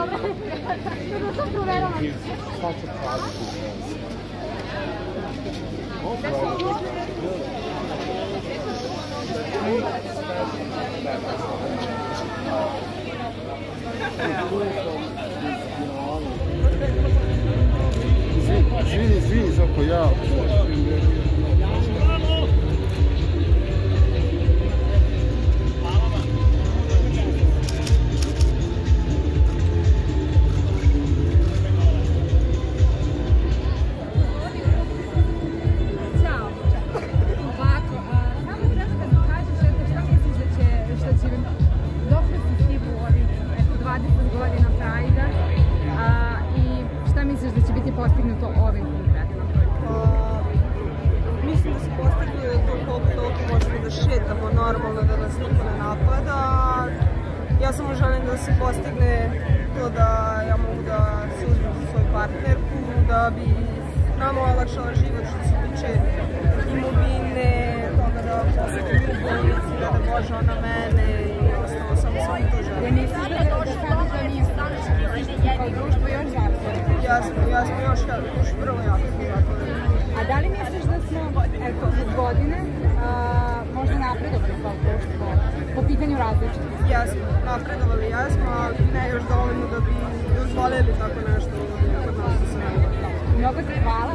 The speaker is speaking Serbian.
Dobre, non so trovare mai. Misliš da će biti postignuto ovim konkretno? Pa, mislim da se postigli to koliko toliko možemo da šetamo normalno, da nas niko ne napada. Ja samo želim da se postigne to da ja mogu da se uzmem za svoju partnerku, da bi nama olakšala život što se tiče imovine, toga da posetim u bolnici, da ne može ona mene zatvoreno. Ja smo, ja smo još, još vrlo zatvoreni. A da li misliš da smo, eto, od godine a, možda napredovali kao društvo po pitanju različitosti? Jesmo, napredovali jesmo, ali ne još dovoljno da bi dozvolili tako nešto kod nas u Srbiji. Mnogo ti hvala.